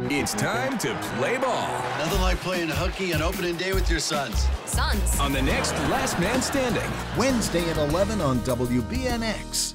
It's time to play ball. Nothing like playing hooky on opening day with your sons. Sons. On the next Last Man Standing. Wednesday at 11 on WBNX.